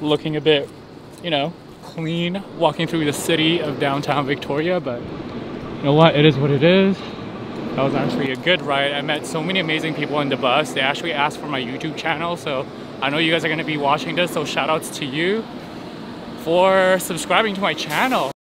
looking a bit, you know, clean walking through the city of downtown Victoria, but you know what? It is what it is. That was actually a good ride. I met so many amazing people on the bus. They actually asked for my YouTube channel, so I know you guys are gonna be watching this, so shout outs to you for subscribing to my channel.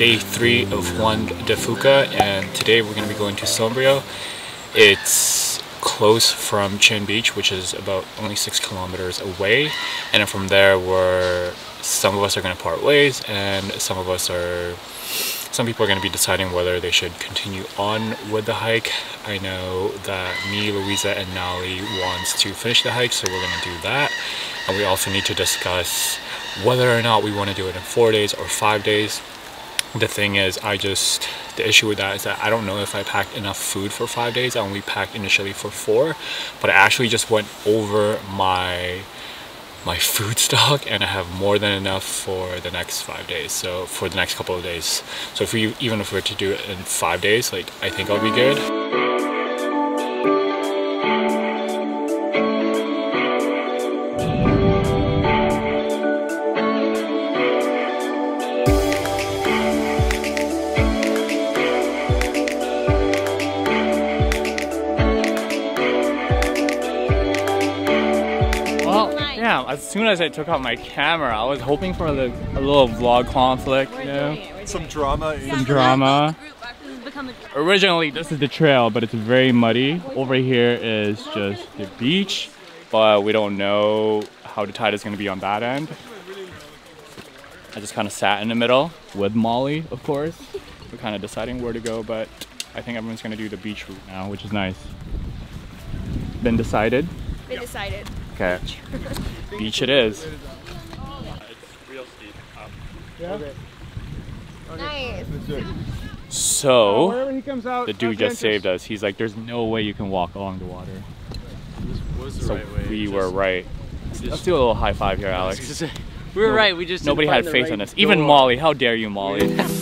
Day three of Juan de Fuca and today we're going to be going to Sombrio. It's close from Chin Beach which is about only six kilometers away and from there we're some of us are going to part ways and some of us are some people are going to be deciding whether they should continue on with the hike. I know that me, Louisa, and Nali wants to finish the hike, so we're going to do that. And we also need to discuss whether or not we want to do it in four days or five days the thing is I just the issue with that is that I don't know if I packed enough food for five days. I only packed initially for four but I actually just went over my my food stock and I have more than enough for the next five days. So for the next couple of days. So if we even if we were to do it in five days like I think I'll be good soon as I took out my camera, I was hoping for a, a little vlog conflict, you know? Some drama. Some drama. Originally, this is the trail, but it's very muddy. Over here is just the beach, but we don't know how the tide is going to be on that end. I just kind of sat in the middle with Molly, of course. We're kind of deciding where to go, but I think everyone's going to do the beach route now, which is nice. Been decided? Been decided. Okay. Beach it is. Nice. So, out, the dude just saved us. He's like, there's no way you can walk along the water. So we were right. Let's do a little high five here, Alex. We were right. We just Nobody had faith in us. Even Molly. How dare you, Molly?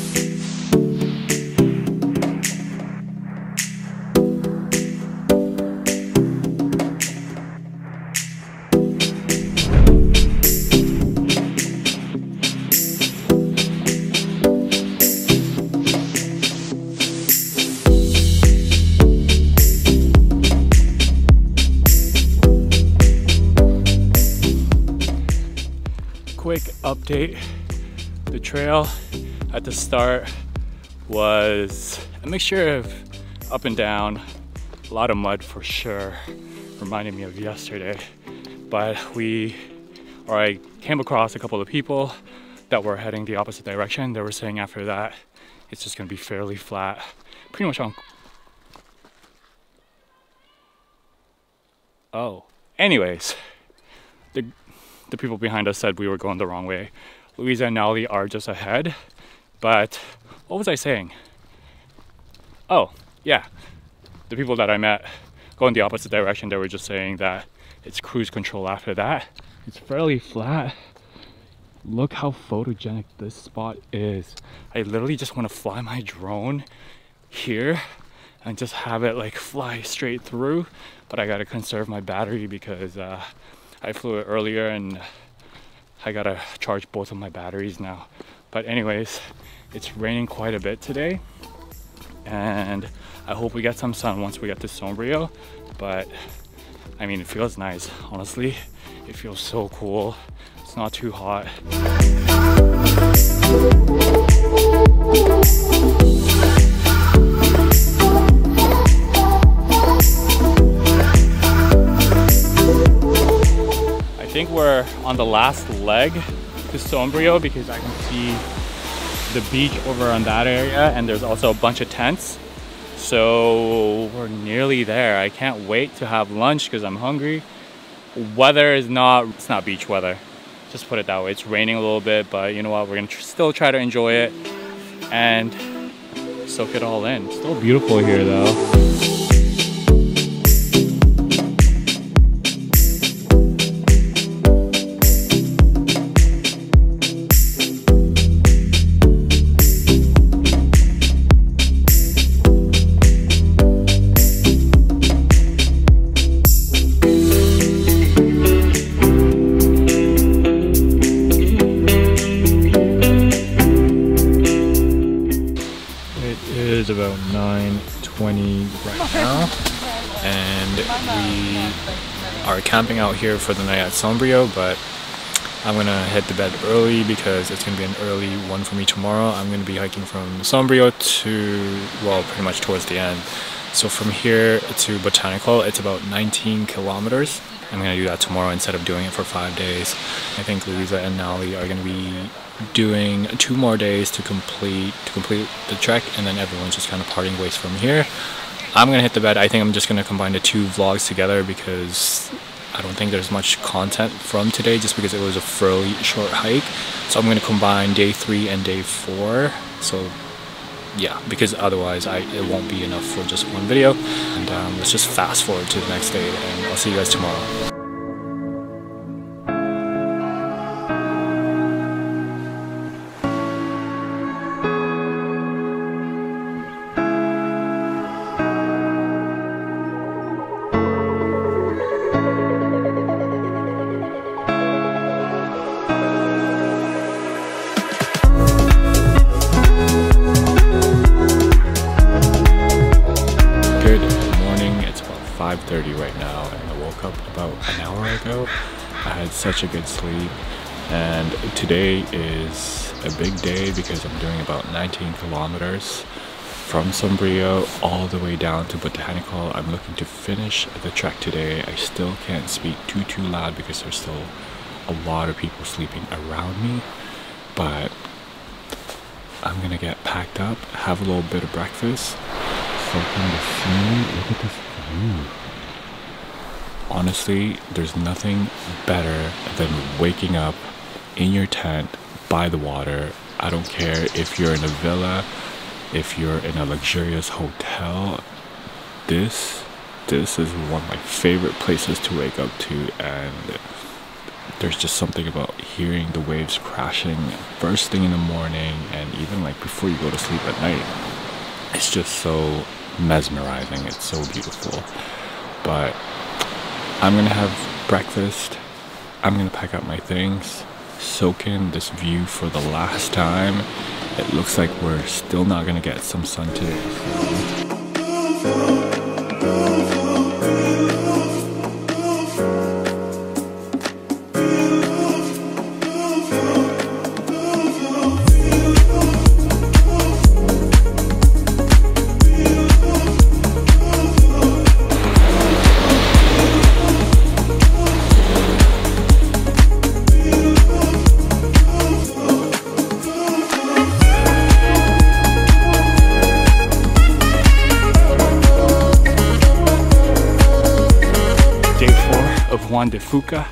trail at the start was a mixture of up and down, a lot of mud for sure, reminding me of yesterday. But we, or I came across a couple of people that were heading the opposite direction. They were saying after that, it's just gonna be fairly flat, pretty much on. Oh, anyways, the the people behind us said we were going the wrong way. Louisa and Nali are just ahead, but what was I saying? Oh, yeah. The people that I met going the opposite direction, they were just saying that it's cruise control after that. It's fairly flat. Look how photogenic this spot is. I literally just want to fly my drone here and just have it like fly straight through, but I gotta conserve my battery because uh, I flew it earlier and I gotta charge both of my batteries now. But anyways, it's raining quite a bit today and I hope we get some sun once we get to Sombrio. But I mean, it feels nice, honestly. It feels so cool. It's not too hot. Think we're on the last leg to Sombrio because I can see the beach over on that area and there's also a bunch of tents. So we're nearly there. I can't wait to have lunch because I'm hungry. Weather is not, it's not beach weather. Just put it that way. It's raining a little bit, but you know what? We're gonna tr still try to enjoy it and soak it all in. Still beautiful here though. Here for the night at Sombrio but I'm gonna head to bed early because it's gonna be an early one for me tomorrow. I'm gonna be hiking from Sombrio to, well, pretty much towards the end. So from here to Botanical, it's about 19 kilometers. I'm gonna do that tomorrow instead of doing it for five days. I think Louisa and Nali are gonna be doing two more days to complete to complete the trek and then everyone's just kind of parting ways from here. I'm gonna hit the bed. I think I'm just gonna combine the two vlogs together because I don't think there's much content from today just because it was a fairly short hike. So I'm gonna combine day three and day four. So yeah, because otherwise I, it won't be enough for just one video. And um, let's just fast forward to the next day and I'll see you guys tomorrow. 5:30 right now, and I woke up about an hour ago. I had such a good sleep, and today is a big day because I'm doing about 19 kilometers from Sombrio all the way down to Botanical. I'm looking to finish the trek today. I still can't speak too too loud because there's still a lot of people sleeping around me, but I'm gonna get packed up, have a little bit of breakfast, soak in the. Look at this view. Honestly, there's nothing better than waking up in your tent by the water. I don't care if you're in a villa, if you're in a luxurious hotel. This, this is one of my favorite places to wake up to, and there's just something about hearing the waves crashing first thing in the morning and even like before you go to sleep at night. It's just so mesmerizing. It's so beautiful. But I'm gonna have breakfast. I'm gonna pack up my things, soak in this view for the last time. It looks like we're still not gonna get some sun today. Juan de Fuca.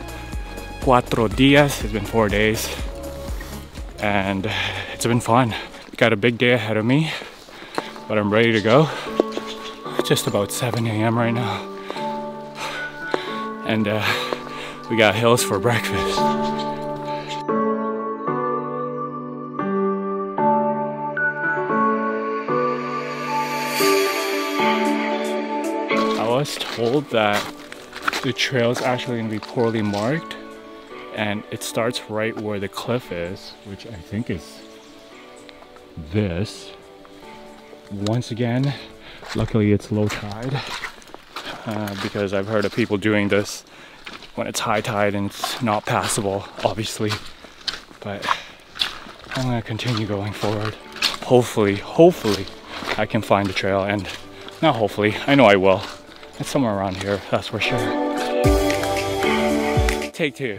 Cuatro días. It's been four days. And it's been fun. Got a big day ahead of me, but I'm ready to go. Just about 7 a.m. right now. And uh, we got hills for breakfast. I was told that the trail is actually going to be poorly marked and it starts right where the cliff is which i think is this. Once again luckily it's low tide uh, because i've heard of people doing this when it's high tide and it's not passable obviously. But i'm to continue going forward. Hopefully hopefully i can find the trail and not hopefully i know i will. It's somewhere around here that's for sure take two.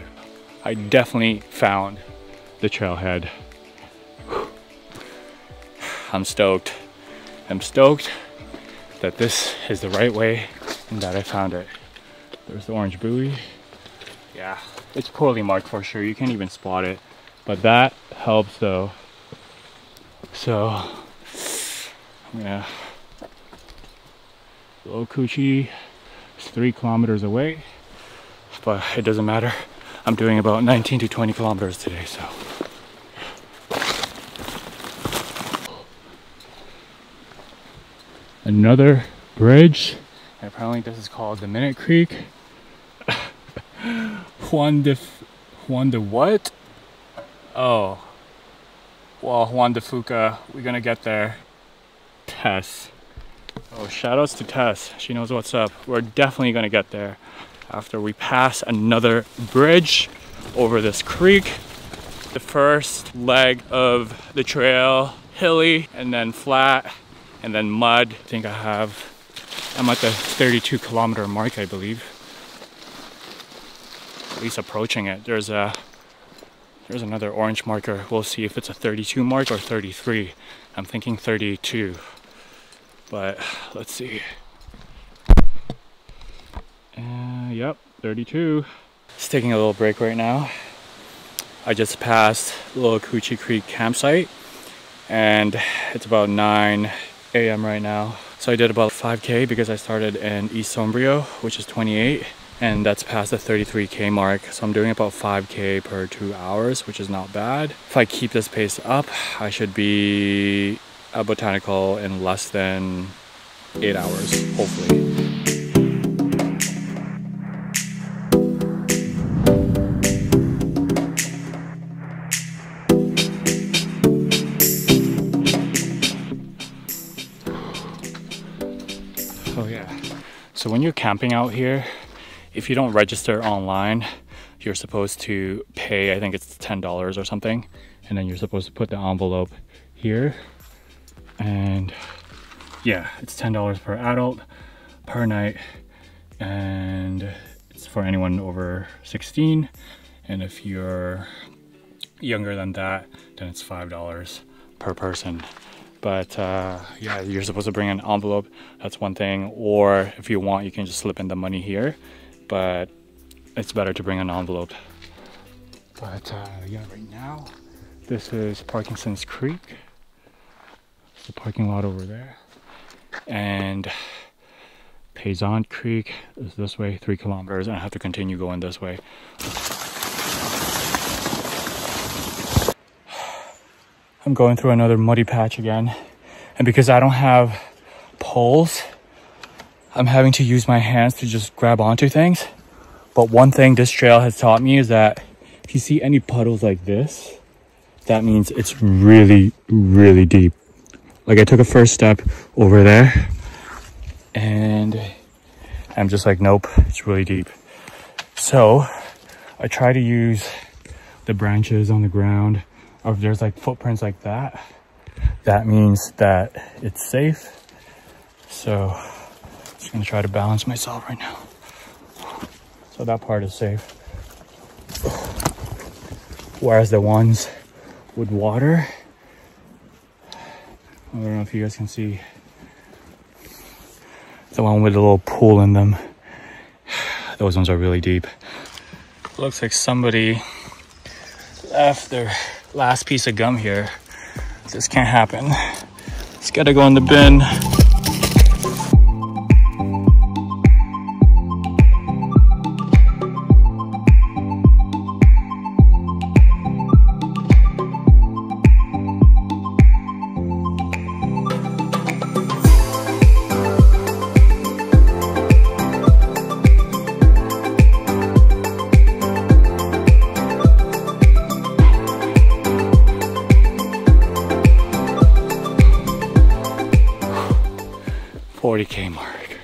I definitely found the trailhead. I'm stoked. I'm stoked that this is the right way and that I found it. There's the orange buoy. Yeah, it's poorly marked for sure. You can't even spot it. But that helps though. So, yeah. Little Kuitche is three kilometers away, but it doesn't matter. I'm doing about 19 to 20 kilometers today, so. Another bridge. apparently this is called the Minute Creek. Juan de Juan de what? Oh. Well, Juan de Fuca. We're gonna get there. Tess. Oh, shoutouts to Tess. She knows what's up. We're definitely gonna get there after we pass another bridge over this creek. The first leg of the trail, hilly and then flat and then mud. I think I have, I'm at the 32 kilometer mark, I believe. At least approaching it. There's a, there's another orange marker. We'll see if it's a 32 mark or 33. I'm thinking 32, but let's see. Uh, yep, 32. Just taking a little break right now. I just passed Little Kuitche Creek campsite and it's about 9 a.m. right now. So I did about 5k because I started in East Sombrio, which is 28 and that's past the 33k mark so i'm doing about 5k per two hours which is not bad if i keep this pace up i should be a botanical in less than eight hours hopefully you're camping out here, if you don't register online, you're supposed to pay, I think it's $10 or something. And then you're supposed to put the envelope here. And yeah, it's $10 per adult per night. And it's for anyone over 16. And if you're younger than that, then it's $5 per person but uh, yeah you're supposed to bring an envelope that's one thing. Or if you want you can just slip in the money here but it's better to bring an envelope. But uh, yeah right now this is Parkinson's Creek. It's the parking lot over there. And Payzant Creek is this way three kilometers. And I have to continue going this way I'm going through another muddy patch again. And because I don't have poles, I'm having to use my hands to just grab onto things. But one thing this trail has taught me is that if you see any puddles like this, that means it's really, really deep. Like I took a first step over there and I'm just like, nope, it's really deep. So I try to use the branches on the ground or if there's like footprints like that, that means that it's safe. So I'm just gonna try to balance myself right now. So that part is safe. Whereas the ones with water, I don't know if you guys can see the one with a little pool in them. Those ones are really deep. Looks like somebody left their last piece of gum here. This can't happen. It's gotta go in the bin. 40k mark.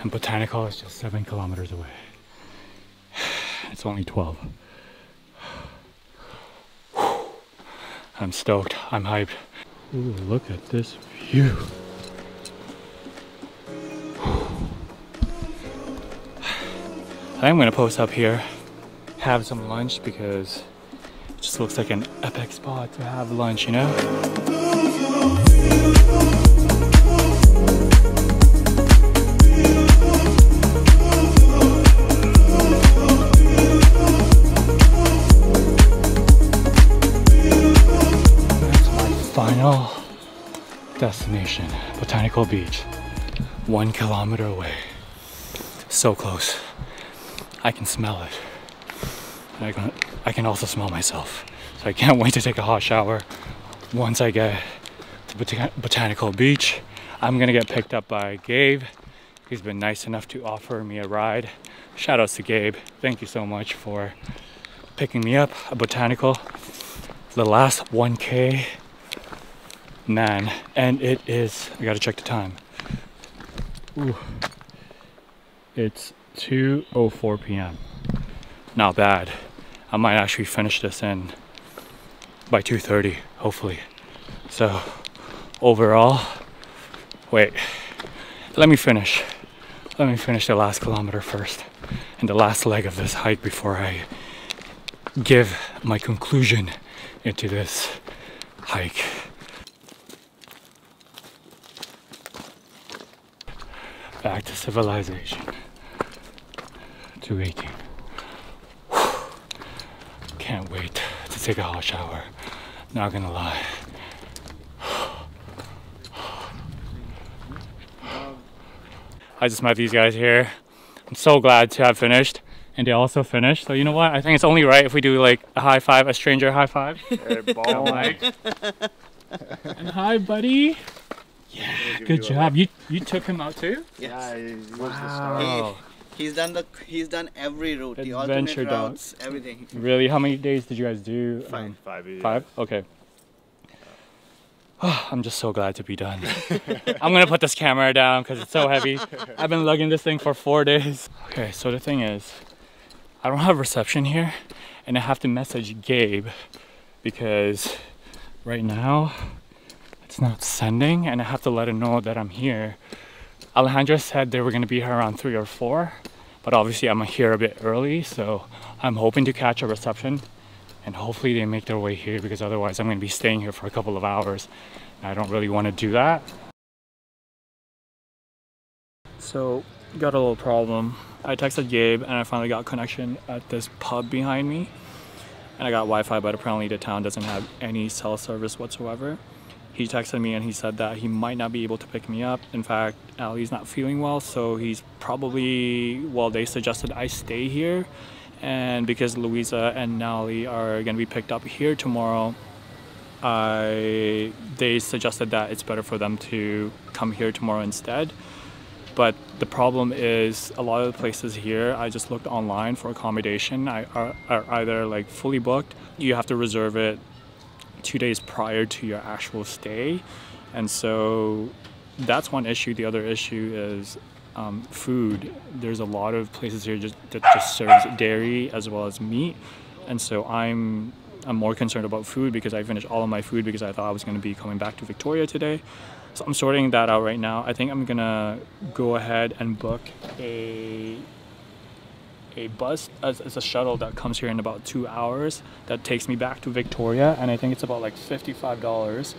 And Botanical is just seven kilometers away. It's only 12. I'm stoked. I'm hyped. Ooh, look at this view. I'm gonna post up here, have some lunch because it just looks like an epic spot to have lunch, you know? Final destination, Botanical Beach. One kilometer away. So close. I can smell it. I can, I can also smell myself. So I can't wait to take a hot shower. Once I get to Bota- Botanical Beach, I'm gonna get picked up by Gabe. He's been nice enough to offer me a ride. Shout outs to Gabe. Thank you so much for picking me up at Botanical. The last 1K, man, and it is, I gotta check the time. Ooh. It's 2.04 p.m. Not bad. I might actually finish this in by 2.30, hopefully. So, overall, wait, let me finish. Let me finish the last kilometer first and the last leg of this hike before I give my conclusion into this hike. Back to civilization. 218. Can't wait to take a hot shower. Not gonna lie. I just met these guys here. I'm so glad to have finished. And they also finished. So you know what? I think it's only right if we do like a high five, a stranger high five. Mike. and hi, buddy. Yeah, good job. You you took him out too? Yeah, he was the Wow. star. He's done the he's done every route, the Adventure alternate dog. routes, everything. Really? How many days did you guys do? Five. Um, Five. yeah. Five? Okay. I'm just so glad to be done. I'm gonna put this camera down because it's so heavy. I've been lugging this thing for four days. Okay, so the thing is, I don't have reception here, and I have to message Gabe because right now it's not sending, and I have to let him know that I'm here. Alejandra said they were gonna be here around three or four, but obviously I'm here a bit early, so I'm hoping to catch a reception and hopefully they make their way here because otherwise I'm to be staying here for a couple of hours. I don't really want to do that. So, got a little problem. I texted Gabe and I finally got connection at this pub behind me. And I got Wi-Fi, but apparently the town doesn't have any cell service whatsoever. He texted me and he said that he might not be able to pick me up. In fact, Ali's not feeling well, so he's probably, well, they suggested I stay here and because Louisa and Nali are going to be picked up here tomorrow, I they suggested that it's better for them to come here tomorrow instead. But the problem is a lot of the places here, I just looked online for accommodation. I are, are either like fully booked, you have to reserve it two days prior to your actual stay, and so that's one issue. The other issue is um, food. There's a lot of places here just, that just serves dairy as well as meat, and so I'm I'm more concerned about food because I finished all of my food because I thought I was going to be coming back to Victoria today. So I'm sorting that out right now. I think I'm gonna go ahead and book a a bus as, as a shuttle that comes here in about two hours that takes me back to Victoria, and I think it's about like fifty-five dollars.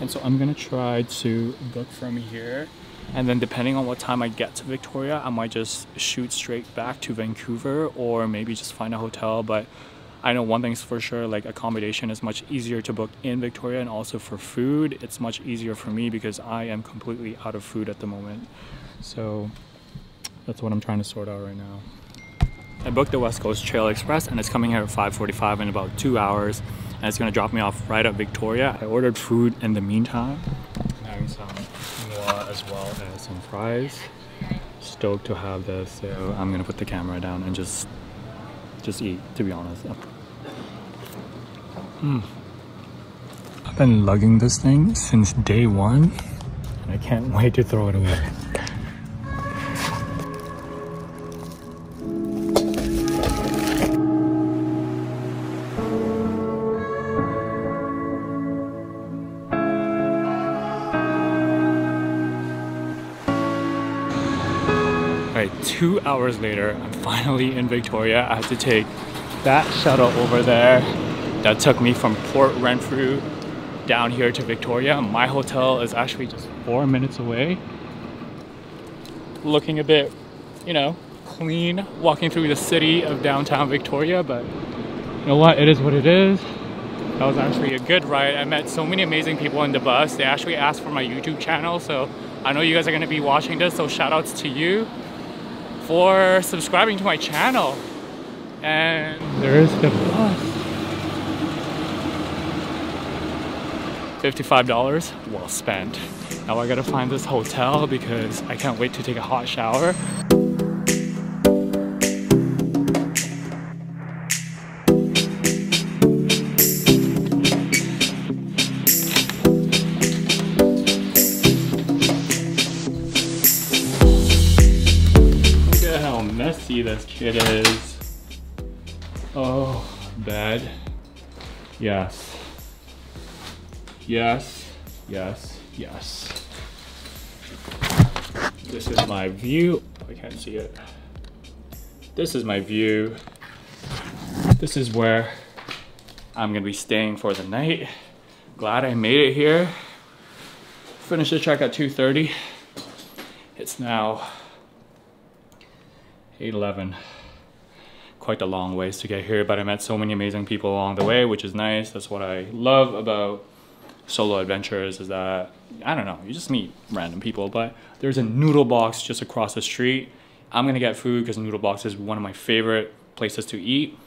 And so I'm gonna try to book from here, and then depending on what time I get to Victoria, I might just shoot straight back to Vancouver, or maybe just find a hotel. But I know one thing's for sure, like accommodation is much easier to book in Victoria, and also for food, it's much easier for me because I am completely out of food at the moment. So that's what I'm trying to sort out right now. I booked the West Coast Trail Express and it's coming here at 5:45 in about two hours, and it's gonna drop me off right at Victoria. I ordered food in the meantime, having some noa as well as some fries. Stoked to have this, so I'm gonna put the camera down and just just eat. To be honest. Mm. I've been lugging this thing since day one, and I can't wait to throw it away. Hours later, I'm finally in Victoria. I have to take that shuttle over there that took me from Port Renfrew down here to Victoria. My hotel is actually just four minutes away. Looking a bit, you know, clean walking through the city of downtown Victoria, but you know what? It is what it is. That was actually a good ride. I met so many amazing people on the bus. They actually asked for my YouTube channel, so I know you guys are gonna be watching this, so shout outs to you for subscribing to my channel. And there's the bus. $55 well spent. Now I gotta find this hotel because I can't wait to take a hot shower. This kid is. Oh, bed. Yes. Yes, yes, yes. This is my view. I can't see it. This is my view. This is where I'm gonna be staying for the night. Glad I made it here. Finished the trek at 2.30. It's now 8.11. Quite a long ways to get here, but I met so many amazing people along the way, which is nice. That's what I love about solo adventures is that I don't know, you just meet random people. But there's a noodle box just across the street. I'm gonna get food because noodle box is one of my favorite places to eat.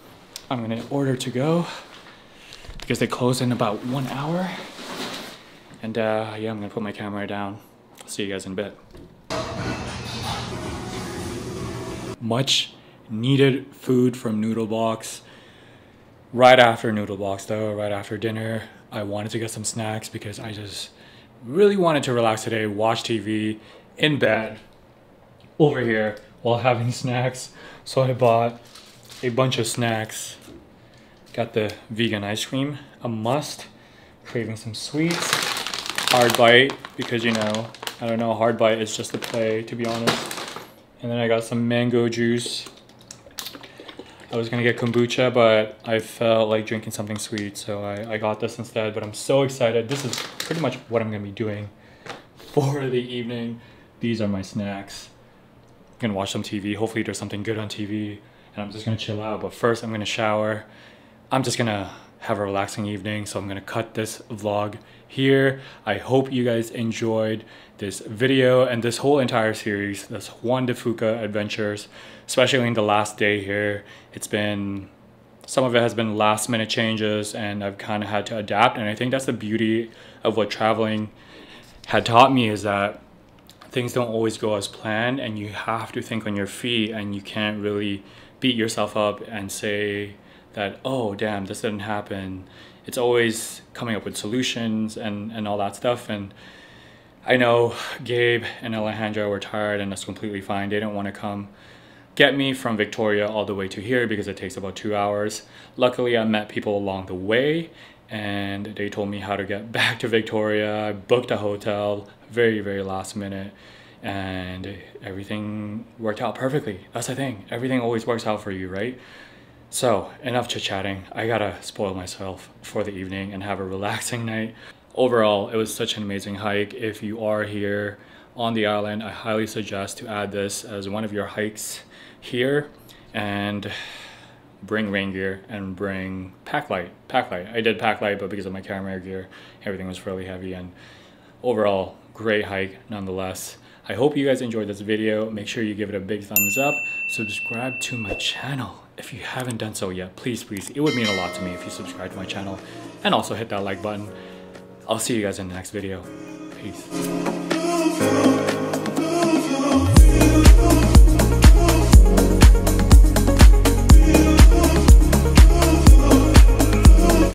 I'm gonna order to go because they close in about one hour. And uh, yeah, I'm gonna put my camera down. See you guys in a bit. Much needed food from Noodle Box. Right after Noodle Box though, right after dinner, I wanted to get some snacks because I just really wanted to relax today, watch TV in bed over here while having snacks. So I bought a bunch of snacks. Got the vegan ice cream, a must. Craving some sweets. Hardbite because you know, I don't know, Hardbite is just a play to be honest. And then I got some mango juice. I was gonna get kombucha, but I felt like drinking something sweet, so I, I got this instead. But I'm so excited. This is pretty much what I'm gonna be doing for the evening. These are my snacks. I'm gonna watch some TV. Hopefully there's something good on TV, and I'm just gonna chill out. But first, I'm gonna shower. I'm just gonna have a relaxing evening, so I'm gonna cut this vlog here. I hope you guys enjoyed this video and this whole entire series, this Juan de Fuca adventures, especially in the last day here. It's been, some of it has been last minute changes and I've kind of had to adapt. And I think that's the beauty of what traveling had taught me is that things don't always go as planned and you have to think on your feet and you can't really beat yourself up and say that, oh, damn, this didn't happen. It's always coming up with solutions and, and all that stuff. And I know Gabe and Alejandra were tired and that's completely fine. They didn't want to come get me from Victoria all the way to here because it takes about two hours. Luckily, I met people along the way and they told me how to get back to Victoria. I booked a hotel very, very last minute and everything worked out perfectly. That's the thing. Everything always works out for you, right? So, enough chit chatting. I gotta spoil myself for the evening and have a relaxing night overall, it was such an amazing hike. If you are here on the island, I highly suggest to add this as one of your hikes here and bring rain gear and bring pack light. Pack light. I did pack light, but because of my camera gear, everything was fairly heavy and overall, great hike nonetheless. I hope you guys enjoyed this video. Make sure you give it a big thumbs up. Subscribe to my channel. If you haven't done so yet, please, please, it would mean a lot to me if you subscribe to my channel and also hit that like button. I'll see you guys in the next video. Peace.